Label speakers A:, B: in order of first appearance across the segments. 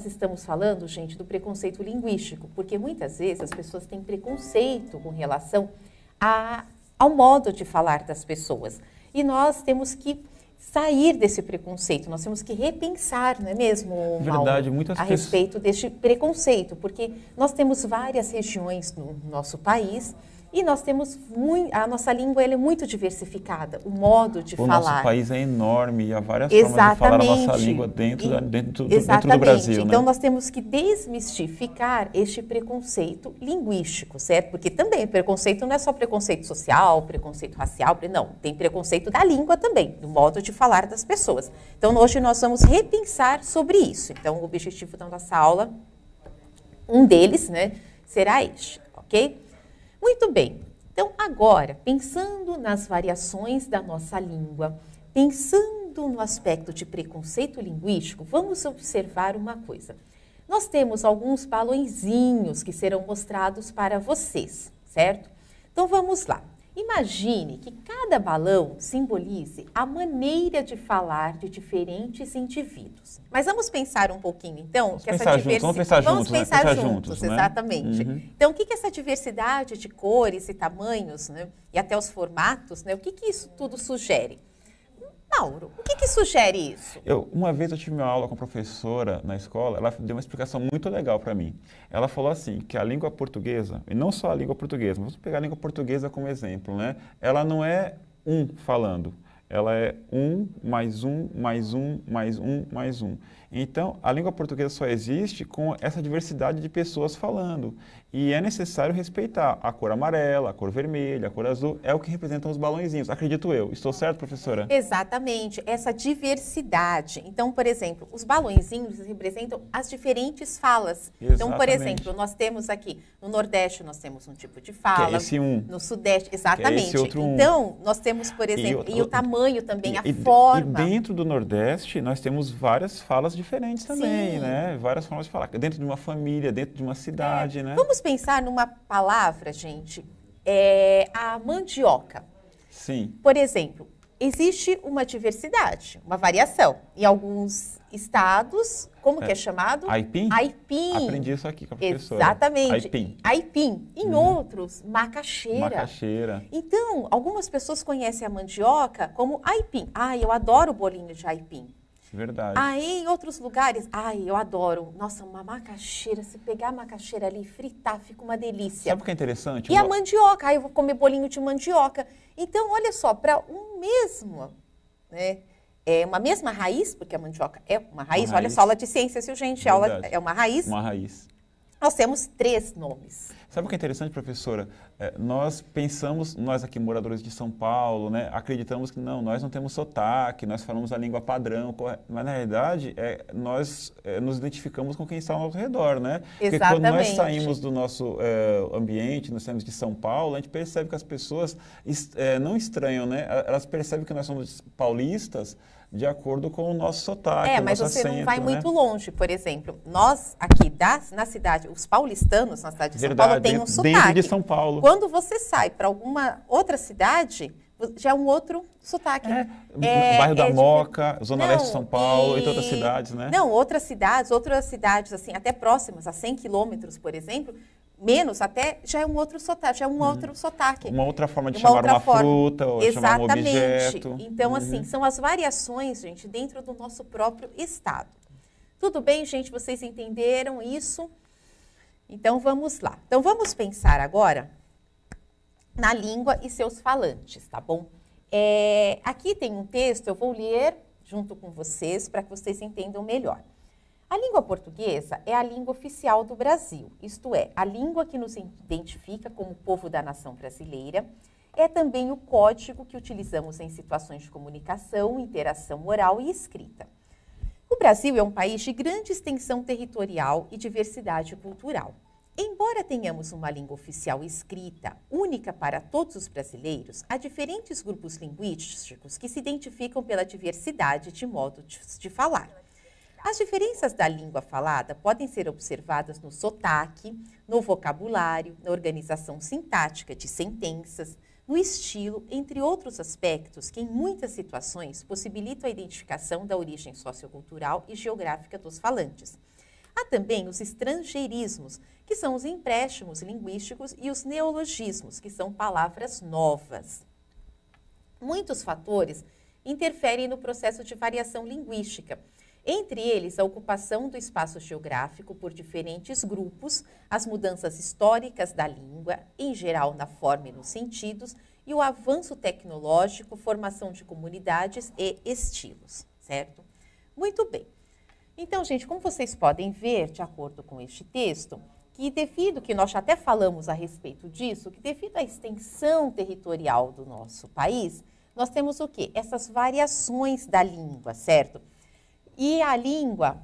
A: nós estamos falando, gente, do preconceito linguístico? Porque muitas vezes as pessoas têm preconceito com relação a, ao modo de falar das pessoas. E nós temos que sair desse preconceito, nós temos que repensar, não é mesmo,
B: Verdade, muitas
A: a pessoas... respeito deste preconceito, porque nós temos várias regiões no nosso país e nós temos muito, a nossa língua é muito diversificada, o modo de
B: o
A: falar.
B: O nosso país é enorme e há várias Exatamente. formas de falar a nossa língua dentro, e, da, dentro, dentro, do Brasil.
A: Né? Então nós temos que desmistificar este preconceito linguístico, certo? Porque também preconceito não é só preconceito social, preconceito racial, não, tem preconceito da língua também, do modo de falar das pessoas. Então hoje nós vamos repensar sobre isso. Então o objetivo da nossa aula, um deles, né, será este, ok? Muito bem. Então, agora, pensando nas variações da nossa língua, pensando no aspecto de preconceito linguístico, vamos observar uma coisa. Nós temos alguns balõezinhos que serão mostrados para vocês, certo? Então vamos lá. Imagine que cada balão simbolize a maneira de falar de diferentes indivíduos. Mas vamos pensar um pouquinho, então,
B: vamos que essa diversidade. Vamos pensar
A: vamos
B: juntos,
A: pensar
B: né?
A: juntos,
B: juntos
A: né? exatamente. Uhum. Então, o que, que essa diversidade de cores e tamanhos, né? e até os formatos, né? o que, que isso tudo sugere? Mauro, o que, que sugere isso?
B: Eu, uma vez eu tive uma aula com a professora na escola, ela deu uma explicação muito legal para mim. Ela falou assim, que a língua portuguesa, e não só a língua portuguesa, vamos pegar a língua portuguesa como exemplo, né? Ela não é um falando, ela é um, mais um, mais um, mais um, mais um. Então, a língua portuguesa só existe com essa diversidade de pessoas falando. E é necessário respeitar a cor amarela, a cor vermelha, a cor azul, é o que representam os balãozinhos, acredito eu. Estou certo, professora?
A: Exatamente, essa diversidade. Então, por exemplo, os balãozinhos representam as diferentes falas. Exatamente. Então, por exemplo, nós temos aqui, no Nordeste nós temos um tipo de fala.
B: Que é esse um.
A: No Sudeste, exatamente.
B: É esse outro um.
A: Então, nós temos, por exemplo, e, e o tamanho também,
B: e,
A: a forma.
B: E dentro do Nordeste, nós temos várias falas diferentes também, Sim. né? Várias formas de falar. Dentro de uma família, dentro de uma cidade,
A: é.
B: né?
A: Vamos pensar numa palavra, gente, é a mandioca.
B: Sim.
A: Por exemplo, existe uma diversidade, uma variação. Em alguns estados, como é. que é chamado?
B: Aipim?
A: Aipim.
B: Aprendi isso aqui com a professora.
A: Exatamente.
B: Aipim.
A: Aipim. Em uhum. outros, macaxeira.
B: Macaxeira.
A: Então, algumas pessoas conhecem a mandioca como aipim. Ah, eu adoro o bolinho de aipim.
B: Verdade.
A: Aí, em outros lugares, ai, eu adoro. Nossa, uma macaxeira, se pegar a macaxeira ali e fritar, fica uma delícia.
B: Sabe o que é interessante?
A: E a mandioca, aí eu vou comer bolinho de mandioca. Então, olha só, para um mesmo, né? É uma mesma raiz, porque a mandioca é uma raiz. Uma olha raiz. só, aula de ciências, viu, gente? Aula, é uma raiz.
B: Uma raiz.
A: Nós temos três nomes.
B: Sabe o que é interessante, professora? É, nós pensamos, nós aqui moradores de São Paulo, né, acreditamos que não, nós não temos sotaque, nós falamos a língua padrão, mas na realidade é, nós é, nos identificamos com quem está ao nosso redor, né?
A: Exatamente. Porque
B: quando nós saímos do nosso é, ambiente, nós saímos de São Paulo, a gente percebe que as pessoas é, não estranham, né? Elas percebem que nós somos paulistas, de acordo com o nosso sotaque.
A: É, mas
B: você
A: acento, não vai
B: né?
A: muito longe. Por exemplo, nós aqui da, na cidade, os paulistanos na cidade de Verdade, São Paulo têm um sotaque.
B: Dentro de São Paulo.
A: Quando você sai para alguma outra cidade, já é um outro sotaque. É,
B: é, bairro da é Moca, Zona não, Leste de São Paulo e, e outras cidades, né?
A: Não, outras cidades, outras cidades, assim, até próximas, a 100 quilômetros, por exemplo, menos até, já é um outro sotaque, já é um uhum. outro sotaque.
B: Uma outra forma de uma chamar uma forma. fruta ou Exatamente. chamar um objeto.
A: Então, assim, uhum. assim, são as variações, gente, dentro do nosso próprio estado. Tudo bem, gente? Vocês entenderam isso? Então, vamos lá. Então, vamos pensar agora na língua e seus falantes, tá bom? É, aqui tem um texto, eu vou ler junto com vocês para que vocês entendam melhor. A língua portuguesa é a língua oficial do Brasil, isto é, a língua que nos identifica como povo da nação brasileira. É também o código que utilizamos em situações de comunicação, interação oral e escrita. O Brasil é um país de grande extensão territorial e diversidade cultural. Embora tenhamos uma língua oficial escrita, única para todos os brasileiros, há diferentes grupos linguísticos que se identificam pela diversidade de modos de falar. As diferenças da língua falada podem ser observadas no sotaque, no vocabulário, na organização sintática de sentenças, no estilo, entre outros aspectos que, em muitas situações, possibilitam a identificação da origem sociocultural e geográfica dos falantes. Há também os estrangeirismos, que são os empréstimos linguísticos, e os neologismos, que são palavras novas. Muitos fatores interferem no processo de variação linguística. Entre eles, a ocupação do espaço geográfico por diferentes grupos, as mudanças históricas da língua, em geral na forma e nos sentidos, e o avanço tecnológico, formação de comunidades e estilos, certo? Muito bem. Então, gente, como vocês podem ver, de acordo com este texto, que devido que nós até falamos a respeito disso, que devido à extensão territorial do nosso país, nós temos o quê? Essas variações da língua, certo? E a língua,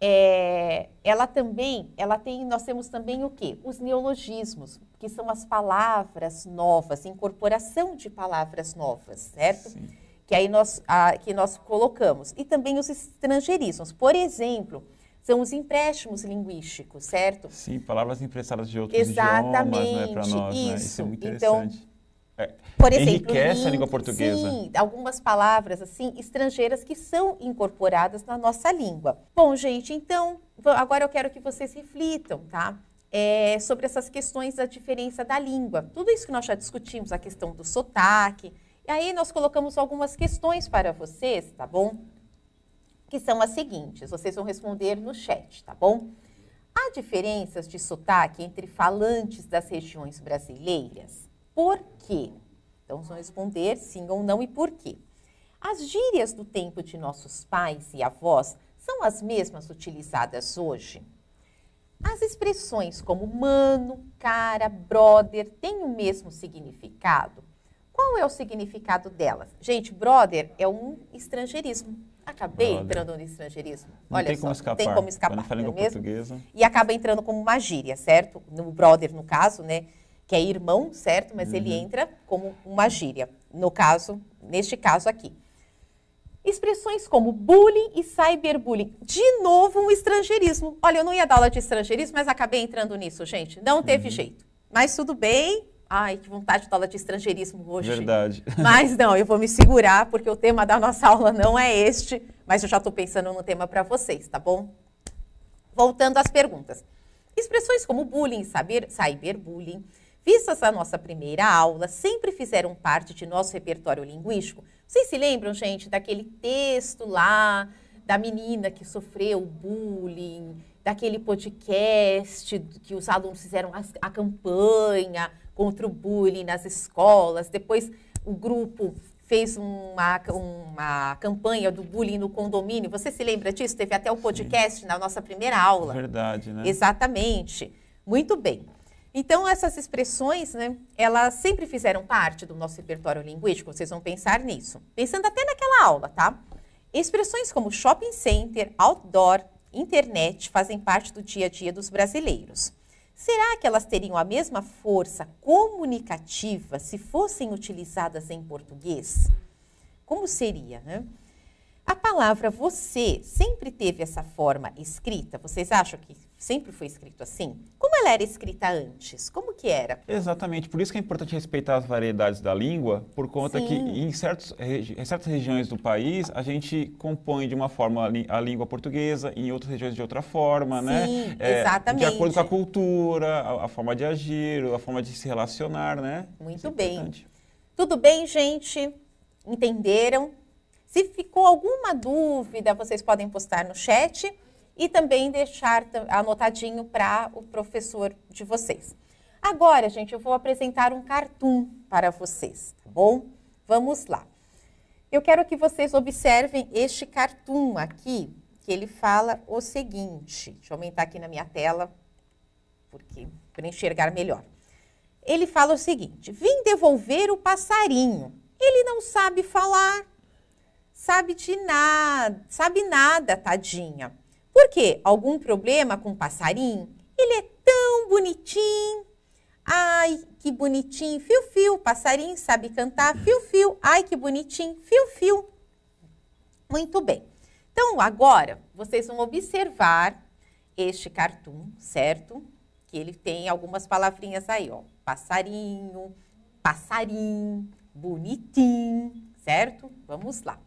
A: é, ela também, ela tem, nós temos também o quê? Os neologismos, que são as palavras novas, incorporação de palavras novas, certo? Sim. Que aí nós, a, que nós colocamos. E também os estrangeirismos. Por exemplo, são os empréstimos linguísticos, certo?
B: Sim, palavras emprestadas de outros Exatamente, idiomas, né, para nós, isso. Né? Isso é muito interessante. Então,
A: Por exemplo,
B: enriquece a língua portuguesa.
A: Sim, algumas palavras assim estrangeiras que são incorporadas na nossa língua. Bom, gente, então agora eu quero que vocês reflitam, tá? É, sobre essas questões da diferença da língua. Tudo isso que nós já discutimos, a questão do sotaque. E aí nós colocamos algumas questões para vocês, tá bom? Que são as seguintes. Vocês vão responder no chat, tá bom? Há diferenças de sotaque entre falantes das regiões brasileiras? Por quê? Então, vamos responder sim ou não e por quê. As gírias do tempo de nossos pais e avós são as mesmas utilizadas hoje? As expressões como mano, cara, brother têm o mesmo significado? Qual é o significado delas? Gente, brother é um estrangeirismo. Acabei brother. entrando no estrangeirismo.
B: Não
A: Olha
B: tem
A: só,
B: como escapar. tem como escapar. Quando língua é portuguesa.
A: E acaba entrando como uma gíria, certo? No brother, no caso, né? Que é irmão, certo? Mas uhum. ele entra como uma gíria. No caso, neste caso aqui. Expressões como bullying e cyberbullying. De novo, um estrangeirismo. Olha, eu não ia dar aula de estrangeirismo, mas acabei entrando nisso, gente. Não teve uhum. jeito. Mas tudo bem. Ai, que vontade de dar aula de estrangeirismo hoje.
B: Verdade.
A: Mas não, eu vou me segurar, porque o tema da nossa aula não é este. Mas eu já estou pensando no tema para vocês, tá bom? Voltando às perguntas. Expressões como bullying, saber, cyberbullying vistas a nossa primeira aula, sempre fizeram parte de nosso repertório linguístico. Vocês se lembram, gente, daquele texto lá da menina que sofreu bullying, daquele podcast que os alunos fizeram a, a campanha contra o bullying nas escolas. Depois o grupo fez uma, uma campanha do bullying no condomínio. Você se lembra disso? Teve até o podcast Sim. na nossa primeira aula.
B: Verdade, né?
A: Exatamente. Muito bem. Então, essas expressões, né, elas sempre fizeram parte do nosso repertório linguístico, vocês vão pensar nisso. Pensando até naquela aula, tá? Expressões como shopping center, outdoor, internet fazem parte do dia a dia dos brasileiros. Será que elas teriam a mesma força comunicativa se fossem utilizadas em português? Como seria, né? A palavra você sempre teve essa forma escrita? Vocês acham que sempre foi escrito assim? Como ela era escrita antes? Como que era?
B: Exatamente, por isso que é importante respeitar as variedades da língua, por conta Sim. que em, certos, em certas regiões do país a gente compõe de uma forma a língua portuguesa, em outras regiões de outra forma, né?
A: Sim, né? É, exatamente.
B: De acordo com a cultura, a, a, forma de agir, a forma de se relacionar, né?
A: Muito é bem. Tudo bem, gente? Entenderam? Se ficou alguma dúvida, vocês podem postar no chat e também deixar anotadinho para o professor de vocês. Agora, gente, eu vou apresentar um cartoon para vocês, tá bom? Vamos lá. Eu quero que vocês observem este cartoon aqui, que ele fala o seguinte. Deixa eu aumentar aqui na minha tela, porque para enxergar melhor. Ele fala o seguinte: vim devolver o passarinho. Ele não sabe falar, sabe de nada, sabe nada, tadinha. Por quê? Algum problema com o passarinho? Ele é tão bonitinho. Ai, que bonitinho. Fio, fio. Passarinho sabe cantar. Fio, fio. Ai, que bonitinho. Fio, fio. Muito bem. Então, agora, vocês vão observar este cartoon, certo? Que ele tem algumas palavrinhas aí, ó. Passarinho, passarinho, bonitinho, certo? Vamos lá.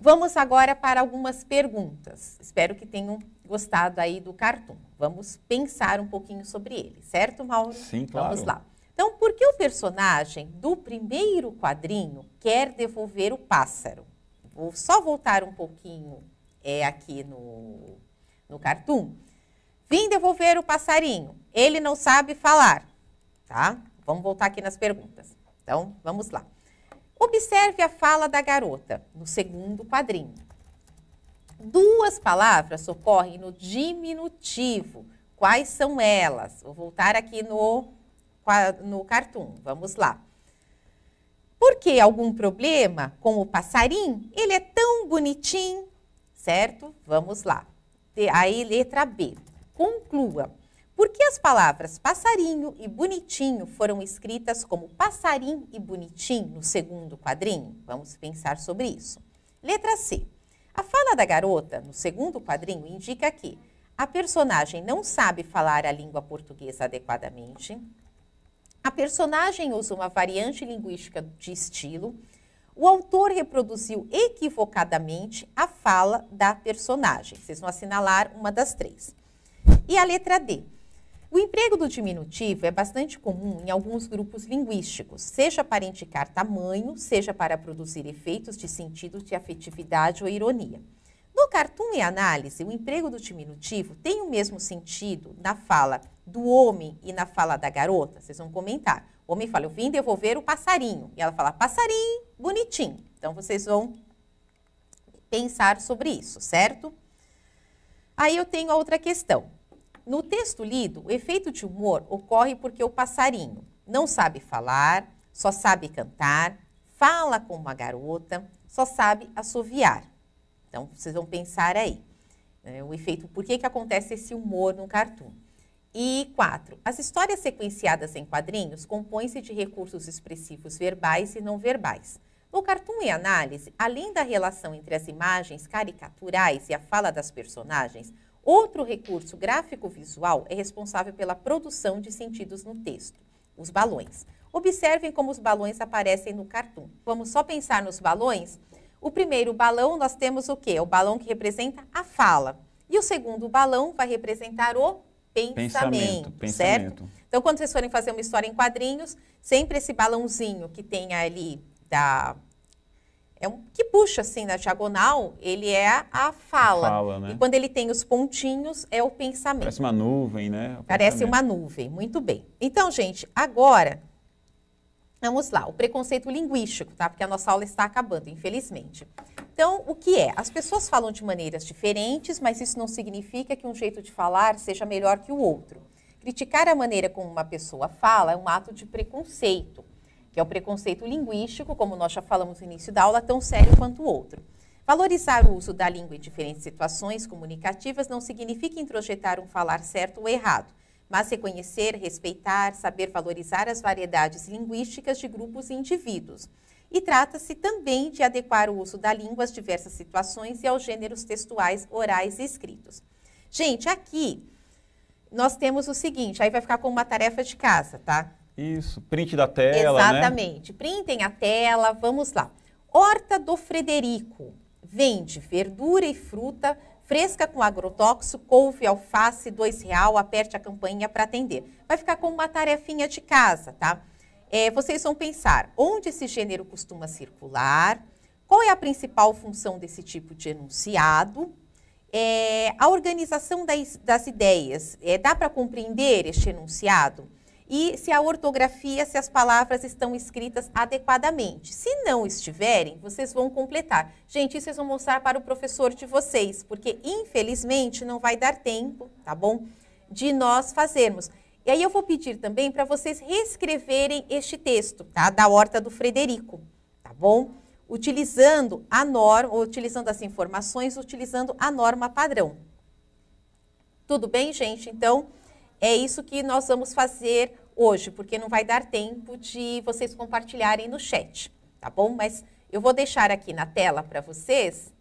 A: Vamos agora para algumas perguntas. Espero que tenham gostado aí do cartoon. Vamos pensar um pouquinho sobre ele, certo, Mauro?
B: Sim, claro.
A: Vamos lá. Então, por que o personagem do primeiro quadrinho quer devolver o pássaro? Vou só voltar um pouquinho é, aqui no, no cartoon. Vim devolver o passarinho. Ele não sabe falar, tá? Vamos voltar aqui nas perguntas. Então, vamos lá. Observe a fala da garota no segundo quadrinho. Duas palavras ocorrem no diminutivo. Quais são elas? Vou voltar aqui no, no cartoon. Vamos lá. Por que algum problema com o passarinho? Ele é tão bonitinho, certo? Vamos lá. Aí, letra B. Conclua. Por que as palavras passarinho e bonitinho foram escritas como passarinho e bonitinho no segundo quadrinho? Vamos pensar sobre isso. Letra C. A fala da garota, no segundo quadrinho, indica que a personagem não sabe falar a língua portuguesa adequadamente, a personagem usa uma variante linguística de estilo, o autor reproduziu equivocadamente a fala da personagem. Vocês vão assinalar uma das três. E a letra D. O emprego do diminutivo é bastante comum em alguns grupos linguísticos, seja para indicar tamanho, seja para produzir efeitos de sentido de afetividade ou ironia. No cartoon e análise, o emprego do diminutivo tem o mesmo sentido na fala do homem e na fala da garota. Vocês vão comentar. O homem fala, eu vim devolver o passarinho. E ela fala, passarinho, bonitinho. Então, vocês vão pensar sobre isso, certo? Aí eu tenho outra questão. No texto lido, o efeito de humor ocorre porque o passarinho não sabe falar, só sabe cantar, fala como uma garota, só sabe assoviar. Então, vocês vão pensar aí. Né, o efeito, por que, que acontece esse humor no cartoon? E quatro, as histórias sequenciadas em quadrinhos compõem-se de recursos expressivos verbais e não verbais. No cartoon e análise, além da relação entre as imagens caricaturais e a fala das personagens, Outro recurso gráfico-visual é responsável pela produção de sentidos no texto, os balões. Observem como os balões aparecem no cartoon. Vamos só pensar nos balões? O primeiro balão, nós temos o quê? O balão que representa a fala. E o segundo balão vai representar o pensamento, pensamento, pensamento. certo? Então, quando vocês forem fazer uma história em quadrinhos, sempre esse balãozinho que tem ali da é um que puxa assim na diagonal, ele é a fala. fala né? E quando ele tem os pontinhos, é o pensamento.
B: Parece uma nuvem, né?
A: Parece uma nuvem, muito bem. Então, gente, agora vamos lá, o preconceito linguístico, tá? Porque a nossa aula está acabando, infelizmente. Então, o que é? As pessoas falam de maneiras diferentes, mas isso não significa que um jeito de falar seja melhor que o outro. Criticar a maneira como uma pessoa fala é um ato de preconceito que é o preconceito linguístico, como nós já falamos no início da aula, tão sério quanto o outro. Valorizar o uso da língua em diferentes situações comunicativas não significa introjetar um falar certo ou errado, mas reconhecer, respeitar, saber valorizar as variedades linguísticas de grupos e indivíduos. E trata-se também de adequar o uso da língua às diversas situações e aos gêneros textuais, orais e escritos. Gente, aqui nós temos o seguinte, aí vai ficar como uma tarefa de casa, tá?
B: Isso, print da tela, né?
A: Exatamente. Né? Printem a tela, vamos lá. Horta do Frederico. Vende verdura e fruta fresca com agrotóxico, couve, alface, dois real, aperte a campainha para atender. Vai ficar como uma tarefinha de casa, tá? É, vocês vão pensar onde esse gênero costuma circular, qual é a principal função desse tipo de enunciado, é, a organização das, das ideias. É, dá para compreender este enunciado? E se a ortografia, se as palavras estão escritas adequadamente. Se não estiverem, vocês vão completar. Gente, isso vocês vão mostrar para o professor de vocês, porque infelizmente não vai dar tempo, tá bom? De nós fazermos. E aí eu vou pedir também para vocês reescreverem este texto, tá? Da Horta do Frederico, tá bom? Utilizando a norma, utilizando as informações, utilizando a norma padrão. Tudo bem, gente? Então, é isso que nós vamos fazer hoje, porque não vai dar tempo de vocês compartilharem no chat, tá bom? Mas eu vou deixar aqui na tela para vocês.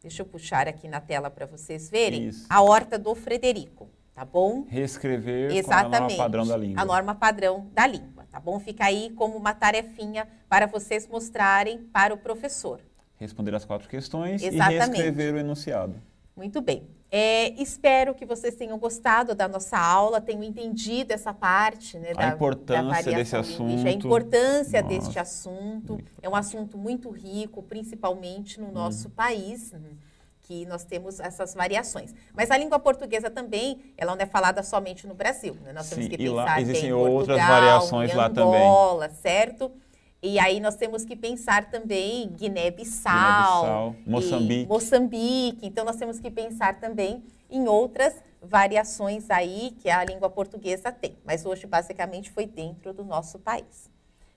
A: Deixa eu puxar aqui na tela para vocês verem Isso. a horta do Frederico, tá bom?
B: Reescrever com a
A: Exatamente.
B: norma padrão da língua.
A: A norma padrão da língua, tá bom? Fica aí como uma tarefinha para vocês mostrarem para o professor.
B: Responder as quatro questões
A: Exatamente.
B: e reescrever o enunciado.
A: Muito bem. É, espero que vocês tenham gostado da nossa aula, tenham entendido essa parte né,
B: A
A: da,
B: importância
A: da
B: desse assunto.
A: a importância
B: Nossa.
A: deste assunto. É um assunto muito rico, principalmente no
B: Uhum.
A: nosso país, né, que nós temos essas variações. Mas a língua portuguesa também, ela não é falada somente no Brasil. Né? Nós temos
B: Sim,
A: que
B: e lá
A: pensar que é
B: existem
A: em
B: outras
A: Portugal,
B: variações
A: em
B: lá também.
A: Angola, certo? E aí nós temos que pensar também em Guiné-Bissau, e
B: Moçambique.
A: Moçambique. Então nós temos que pensar também em outras variações aí que a língua portuguesa tem. Mas hoje basicamente foi dentro do nosso país.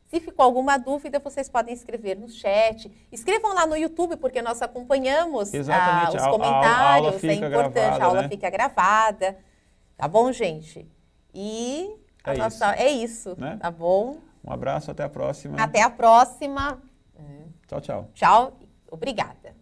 A: Se ficou alguma dúvida, vocês podem escrever no chat. Escrevam lá no YouTube, porque nós acompanhamos ah, os
B: a- a- a
A: comentários.
B: aula
A: é
B: fica
A: importante,
B: gravada,
A: a aula
B: né?
A: fica gravada. Tá bom, gente? E a
B: É
A: nossa- é isso,
B: né?
A: tá bom?
B: Um abraço, até a próxima.
A: Até a próxima.
B: Tchau, tchau.
A: Tchau. Obrigada.